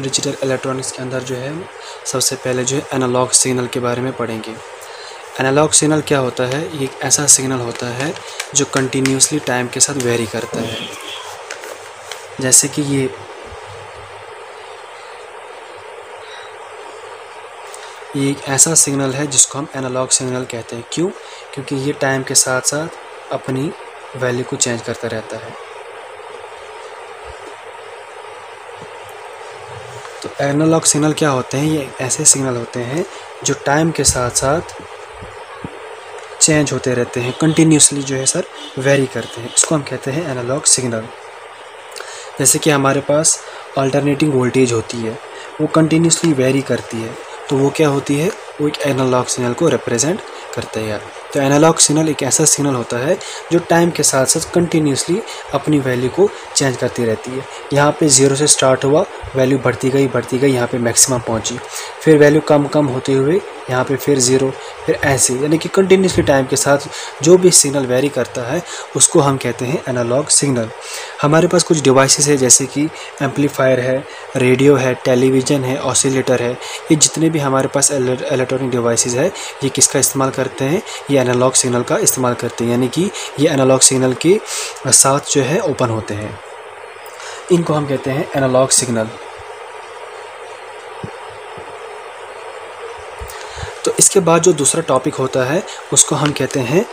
Digital electronics के अंदर जो है, सबसे पहले जो है एनालॉग सिग्नल के बारे में पढ़ेंगे। एनालॉग सिग्नल क्या होता है? ये एक ऐसा सिग्नल होता है जो कंटिन्यूसली टाइम के साथ वेरी करता है। जैसे कि ये ये एक ऐसा सिग्नल है जिसको हम एनालॉग सिग्नल कहते हैं। क्यों? क्योंकि ये टाइम के साथ साथ अपनी वैल्यू को चेंज करता रहता है। एनालॉग सिग्नल क्या होते हैं? ये ऐसे सिग्नल होते हैं जो टाइम के साथ साथ चेंज होते रहते हैं कंटिन्यूसली जो है सर वेरी करते हैं। इसको हम कहते हैं एनालॉग सिग्नल। जैसे कि हमारे पास अल्टरनेटिंग वोल्टेज होती है, वो कंटिन्यूसली वेरी करती है तो वो क्या होती है? वो एक एनालॉग सिग्नल को रिप्रेजेंट करते हैं तो एनालॉग सिग्नल एक ऐसा सिग्नल होता है जो टाइम के साथ साथ कंटिन्यूसली अपनी वैल्यू को चेंज करती रहती है। यहाँ पे ज़ीरो से स्टार्ट हुआ वैल्यू बढ़ती गई बढ़ती गई, यहाँ पे मैक्सिमम पहुँची। फिर वैल्यू कम कम होते हुए यहाँ पे फिर ज़ीरो फिर ऐसे। यानी कि कंटिन्यूसली टाइम के साथ जो भी सिग्नल वेरी करता है, उसको हम कहते हैं एनालॉग सिग्नल हमारे पास कुछ डिवाइसेस है, जैसे कि एम्पलीफायर है रेडियो है टेलीविज़न है ऑसिलेटर है। ये जितने भी हमारे पास इलेक्ट्रॉनिक डिवाइसेस है, ये किसका इस्तेमाल करते हैं? ये एनालॉग सिग्नल का इस्तेमाल करते हैं, यानी कि ये एनालॉग सिग्नल के साथ जो है ओपन होते हैं। इनको हम कहते हैं एनालॉग सिग्नल तो इसके बाद जो दूसरा टॉपिक होता है, उसको हम कहते हैं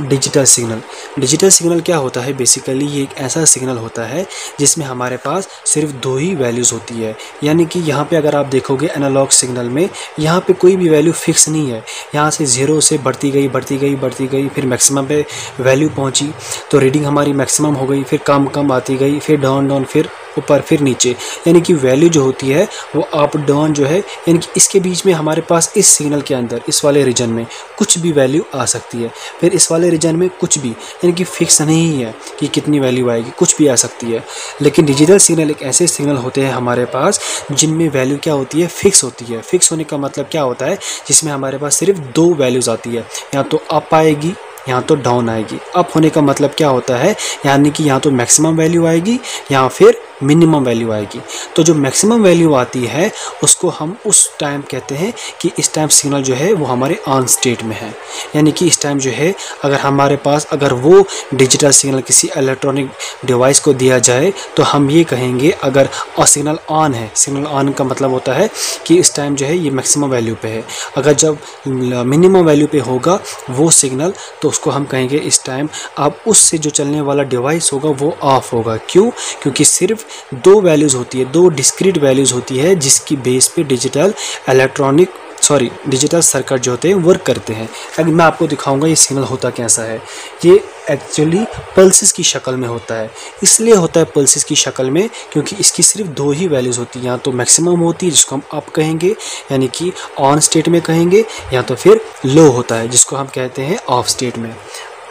डिजिटल सिग्नल। डिजिटल सिग्नल क्या होता है? बेसिकली ये एक ऐसा सिग्नल होता है जिसमें हमारे पास सिर्फ़ दो ही वैल्यूज़ होती है। यानी कि यहाँ पे अगर आप देखोगे एनालॉग सिग्नल में, यहाँ पे कोई भी वैल्यू फिक्स नहीं है। यहाँ से ज़ीरो से बढ़ती गई बढ़ती गई बढ़ती गई, फिर मैक्सिमम पे वैल्यू पहुँची तो रीडिंग हमारी मैक्सिमम हो गई, फिर कम कम आती गई, फिर डाउन डाउन, फिर ऊपर फिर नीचे। यानी कि वैल्यू जो होती है, वो अप डाउन जो है, यानी कि इसके बीच में हमारे पास इस सिग्नल के अंदर, इस वाले रीजन में कुछ भी वैल्यू आ सकती है। फिर इस वाले रीजन में कुछ भी, यानी कि फिक्स नहीं है कि कितनी वैल्यू आएगी, कुछ भी आ सकती है। लेकिन डिजिटल सिग्नल एक ऐसे सिग्नल होते हैं हमारे पास, जिनमें वैल्यू क्या होती है? फिक्स होती है। फिक्स होने का मतलब क्या होता है? जिसमें हमारे पास सिर्फ़ दो वैल्यूज़ आती है, या तो अप आएगी यहाँ तो डाउन आएगी। अप होने का मतलब क्या होता है? यानी कि यहाँ तो मैक्सिमम वैल्यू आएगी, या फिर मिनिमम वैल्यू आएगी। तो जो मैक्सिमम वैल्यू आती है, उसको हम उस टाइम कहते हैं कि इस टाइम सिग्नल जो है, वो हमारे ऑन स्टेट में है। यानी कि इस टाइम जो है, अगर हमारे पास, अगर वो डिजिटल सिग्नल किसी इलेक्ट्रॉनिक डिवाइस को दिया जाए तो हम ये कहेंगे, अगर सिग्नल ऑन है सिग्नल ऑन का मतलब होता है कि इस टाइम जो है, ये मैक्सिमम वैल्यू पे है। अगर जब मिनिमम वैल्यू पे होगा वो सिग्नल तो उसको हम कहेंगे इस टाइम अब उससे जो चलने वाला डिवाइस होगा, वो ऑफ़ होगा। क्यों? क्योंकि सिर्फ़ दो वैल्यूज़ होती है, दो डिस्क्रीट वैल्यूज़ होती है, जिसकी बेस पे digital electronic sorry digital circuit जो होते हैं वर्क करते हैं। अगर मैं आपको दिखाऊँगा ये सिग्नल होता कैसा है। ये एक्चुअली पल्सेस की शक्ल में होता है। इसलिए होता है पल्सेस की शक्ल में, क्योंकि इसकी सिर्फ़ दो ही वैल्यूज़ होती हैं। या तो मैक्सिमम होती है, जिसको हम अप कहेंगे, यानी कि ऑन स्टेट में कहेंगे, या तो फिर लो होता है, जिसको हम कहते हैं ऑफ़ स्टेट में।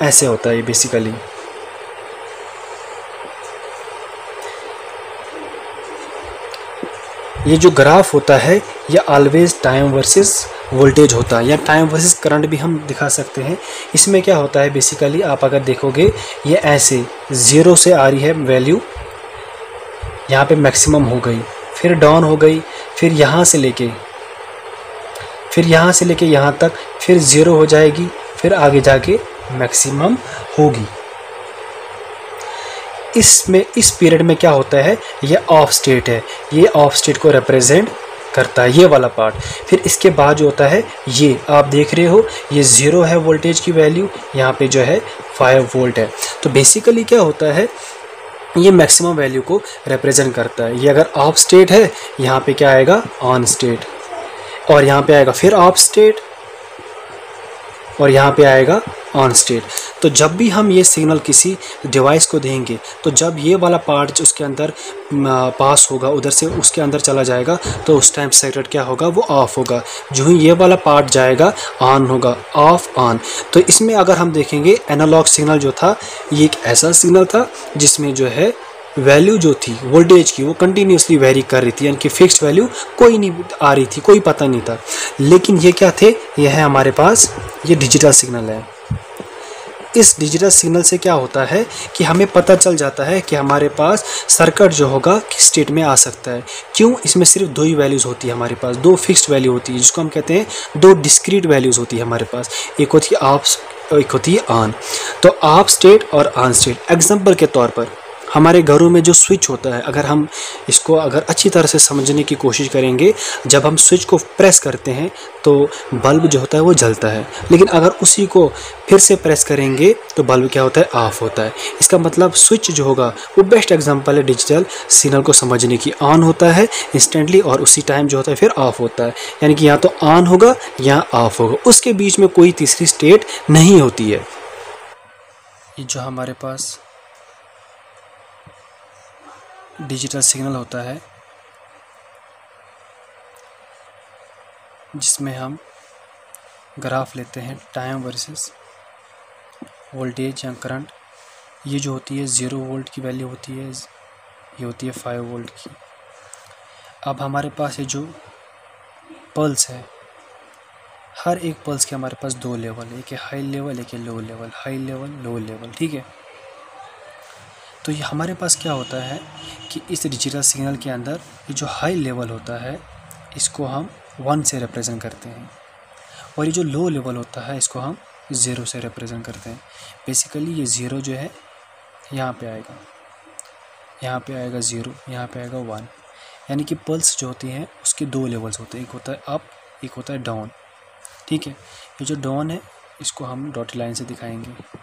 ऐसे होता है ये बेसिकली ये जो ग्राफ होता है, ये ऑलवेज टाइम वर्सेस वोल्टेज होता है। या टाइम वर्सेस करंट भी हम दिखा सकते हैं। इसमें क्या होता है बेसिकली आप अगर देखोगे, ये ऐसे ज़ीरो से आ रही है वैल्यू यहाँ पे मैक्सिमम हो गई, फिर डाउन हो गई, फिर यहाँ से लेके, फिर यहाँ से लेके यहाँ तक, फिर ज़ीरो हो जाएगी, फिर आगे जाके मैक्सिमम होगी। इसमें, इस पीरियड में क्या होता है? ये ऑफ़ स्टेट है। ये ऑफ़ स्टेट को रिप्रेजेंट करता है। ये वाला पार्ट फिर इसके बाद जो होता है, ये, आप देख रहे हो, ये ज़ीरो है वोल्टेज की वैल्यू यहाँ पे जो है फाइव वोल्ट है। तो बेसिकली क्या होता है, ये मैक्सिमम वैल्यू को रिप्रेजेंट करता है। ये अगर ऑफ़ स्टेट है, यहाँ पे क्या आएगा? ऑन स्टेट और यहाँ पे आएगा फिर ऑफ़ स्टेट और यहाँ पे आएगा ऑन स्टेट तो जब भी हम ये सिग्नल किसी डिवाइस को देंगे तो जब ये वाला पार्ट उसके अंदर पास होगा, उधर से उसके अंदर चला जाएगा तो उस टाइम सर्किट क्या होगा? वो ऑफ़ होगा. जो ही ये वाला पार्ट जाएगा ऑन होगा. ऑफ़ ऑन तो इसमें अगर हम देखेंगे एनालॉग सिग्नल जो था, ये एक ऐसा सिग्नल था, जिसमें जो है वैल्यू जो थी वोल्टेज की, वो कंटिन्यूसली वेरी कर रही थी, यानी कि फिक्स्ड वैल्यू कोई नहीं आ रही थी, कोई पता नहीं था। लेकिन ये क्या थे? ये है हमारे पास, ये डिजिटल सिग्नल है। इस डिजिटल सिग्नल से क्या होता है कि हमें पता चल जाता है कि हमारे पास सर्किट जो होगा, किस स्टेट में आ सकता है। क्यों? इसमें सिर्फ़ दो ही वैल्यूज़ होती है हमारे पास, दो फिक्स्ड वैल्यू होती है, जिसको हम कहते हैं दो डिस्क्रीट वैल्यूज़ होती है हमारे पास। एक होती है आप एक होती है आन तो आप स्टेट और आन स्टेट एग्ज़ाम्पल के तौर पर हमारे घरों में जो स्विच होता है, अगर हम इसको अगर अच्छी तरह से समझने की कोशिश करेंगे, जब हम स्विच को प्रेस करते हैं तो बल्ब जो होता है वो जलता है। लेकिन अगर उसी को फिर से प्रेस करेंगे तो बल्ब क्या होता है? ऑफ़ होता है। इसका मतलब स्विच जो होगा, वो बेस्ट एग्जांपल है डिजिटल सिग्नल को समझने की। ऑन होता है इंस्टेंटली और उसी टाइम जो होता है, फिर ऑफ़ होता है। यानी कि या तो ऑन होगा या ऑफ़ होगा। उसके बीच में कोई तीसरी स्टेट नहीं होती है। ये जो हमारे पास डिजिटल सिग्नल होता है, जिसमें हम ग्राफ लेते हैं, टाइम वर्सेस वोल्टेज या करंट। ये जो होती है, ज़ीरो वोल्ट की वैल्यू होती है, ये होती है फाइव वोल्ट की। अब हमारे पास ये जो पल्स है, हर एक पल्स के हमारे पास दो लेवल एक है हाई लेवल, एक है low level. High level, low level, ठीक है? तो ये हमारे पास क्या होता है कि इस डिजिटल सिग्नल के अंदर ये जो हाई लेवल होता है, इसको हम वन से रिप्रेजेंट करते हैं। और ये जो लो लेवल होता है, इसको हम ज़ीरो से रिप्रेजेंट करते हैं। बेसिकली ये ज़ीरो जो है, यहाँ पे आएगा। यहाँ पे आएगा ज़ीरो यहाँ पे आएगा वन यानी कि पल्स जो होती हैं, उसके दो लेवल्स होते हैं। एक होता है अप एक होता है डाउन ठीक है? ये जो डाउन है, इसको हम डॉट लाइन से दिखाएँगे।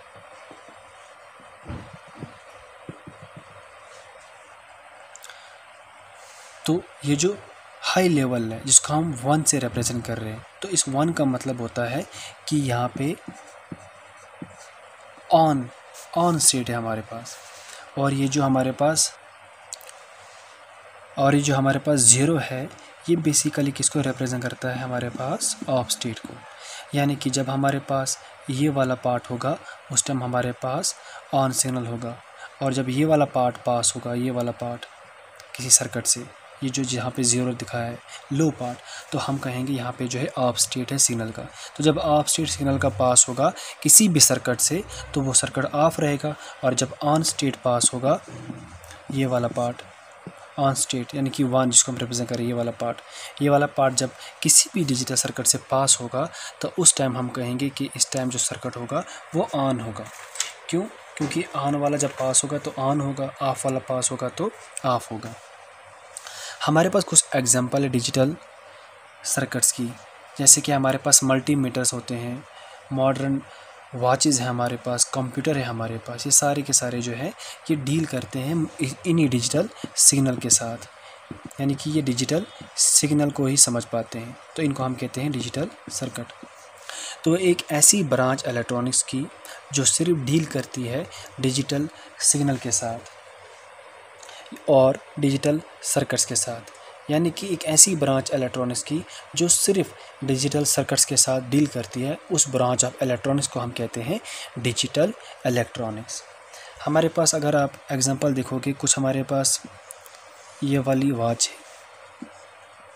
तो ये जो हाई लेवल है, जिसको हम वन से रिप्रेजेंट कर रहे हैं तो इस वन का मतलब होता है कि यहाँ पे ऑन ऑन स्टेट है हमारे पास। और ये जो हमारे पास, और ये जो हमारे पास ज़ीरो है, ये बेसिकली किसको रिप्रेजेंट करता है? हमारे पास ऑफ़ स्टेट को। यानी कि जब हमारे पास ये वाला पार्ट होगा, उस टाइम हमारे पास ऑन सिग्नल होगा। और जब ये वाला पार्ट पास होगा, ये वाला पार्ट किसी सर्किट से ये जो यहाँ पे ज़ीरो दिखा है लो पार्ट तो हम कहेंगे यहाँ पे जो है ऑफ़ स्टेट है सिग्नल का। तो जब ऑफ़ स्टेट सिग्नल का पास होगा, किसी भी सर्कट से तो वो सर्कट ऑफ़ रहेगा और जब ऑन स्टेट पास होगा, ये वाला पार्ट ऑन स्टेट यानी कि वन जिसको हम रिप्रेजेंट करें ये वाला पार्ट ये वाला पार्ट जब किसी भी डिजिटल सर्कट से पास होगा तो उस टाइम हम कहेंगे कि इस टाइम जो सर्कट होगा, वो ऑन होगा। क्यों? क्योंकि ऑन वाला जब पास होगा तो ऑन होगा ऑफ़ वाला पास होगा तो ऑफ़ होगा। हमारे पास कुछ एग्जांपल है डिजिटल सर्किट्स की। जैसे कि हमारे पास मल्टीमीटर्स होते हैं मॉडर्न वॉचेज़ हैं हमारे पास कंप्यूटर है हमारे पास, ये सारे के सारे जो है, ये डील करते हैं इन्हीं डिजिटल सिग्नल के साथ। यानी कि ये डिजिटल सिग्नल को ही समझ पाते हैं। तो इनको हम कहते हैं डिजिटल सर्किट तो एक ऐसी ब्रांच इलेक्ट्रॉनिक्स की जो सिर्फ़ डील करती है डिजिटल सिग्नल के साथ। और डिजिटल सर्किट्स के साथ। यानी कि एक ऐसी ब्रांच इलेक्ट्रॉनिक्स की जो सिर्फ़ डिजिटल सर्किट्स के साथ डील करती है, उस ब्रांच ऑफ़ इलेक्ट्रॉनिक्स को हम कहते हैं डिजिटल इलेक्ट्रॉनिक्स हमारे पास अगर आप एग्जांपल देखोगे, कुछ हमारे पास ये वाली वॉच है।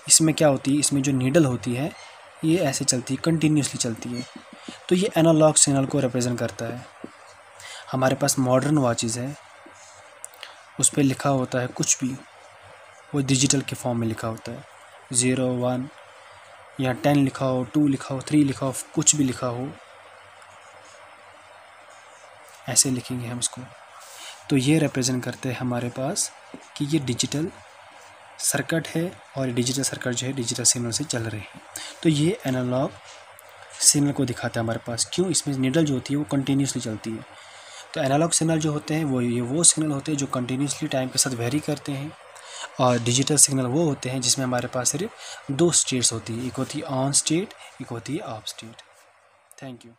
इसमें क्या होती है? इसमें जो नीडल होती है, ये ऐसे चलती है कंटिन्यूसली चलती है। तो ये एनालॉग सिग्नल को रिप्रेजेंट करता है। हमारे पास मॉडर्न वॉचेज़ है। उस पर लिखा होता है कुछ भी। वो डिजिटल के फॉर्म में लिखा होता है। ज़ीरो वन या टेन लिखा हो टू लिखा हो थ्री लिखा हो, कुछ भी लिखा हो। ऐसे लिखेंगे हम इसको। तो ये रिप्रेजेंट करते हैं हमारे पास कि ये डिजिटल सर्किट है और डिजिटल सर्किट जो है डिजिटल सिग्नल से चल रहे हैं। तो ये एनालॉग सिग्नल को दिखाता है हमारे पास। क्यों? इसमें निडल जो होती है वो कंटिन्यूसली चलती है। तो एनालॉग सिग्नल जो होते हैं, वो ये वो सिग्नल होते हैं जो कंटिन्यूसली टाइम के साथ वेरी करते हैं। और डिजिटल सिग्नल वो होते हैं जिसमें हमारे पास सिर्फ़ दो स्टेट्स होती है, एक होती है ऑन स्टेट एक होती है ऑफ़ स्टेट थैंक यू